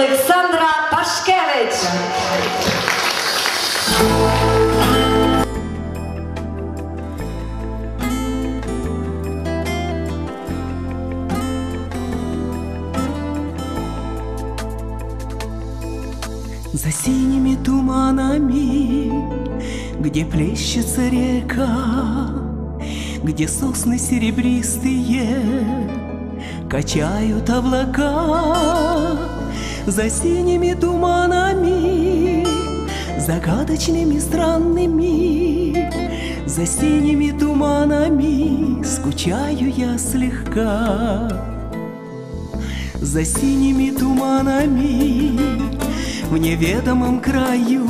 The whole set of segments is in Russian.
Олександра Пашкевич. За синими туманами, где плещется река, Где сосны серебристые качают облака. За синими туманами, загадочными, странными, За синими туманами скучаю я слегка. За синими туманами в неведомом краю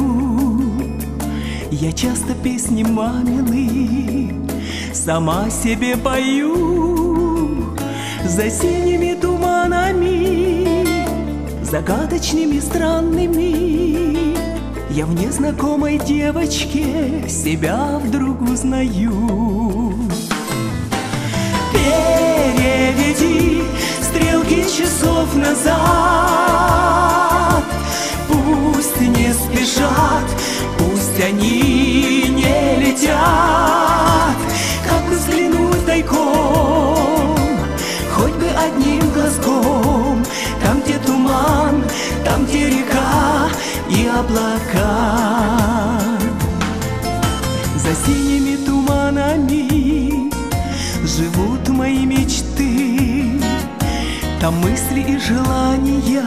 Я часто песни мамины сама себе пою За синими туманами, загадочными, странными Я в незнакомой девочке себя вдруг узнаю. Переведи стрелки часов назад. Пусть не спешат, пусть они не летят. Как взглянуть тайком, хоть бы одним глазком мои мечты. Там мысли и желания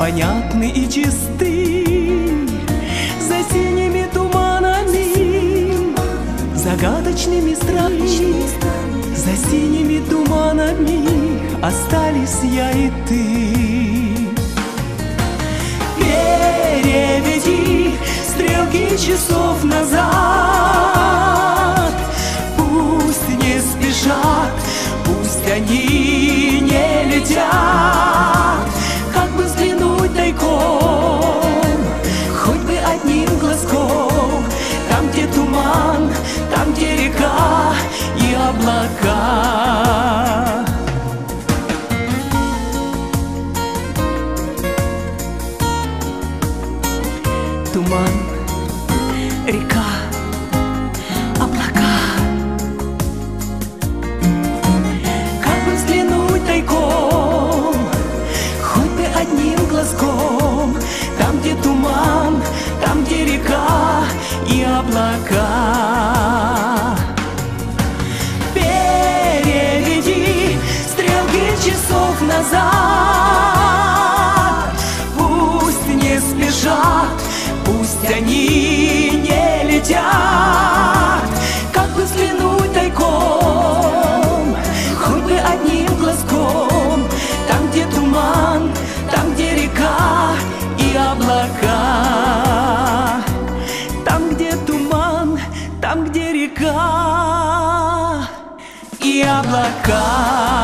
понятны и чисты. За синими туманами, загадочными странами За синими туманами остались я и ты. Переведи стрелки часов назад облака Туман, река, назад. Пусть не спешат, пусть они не летят. Как бы взглянуть тайком, хоть бы одним глазком. Там, где туман, там, где река и облака. Там, где туман, там, где река и облака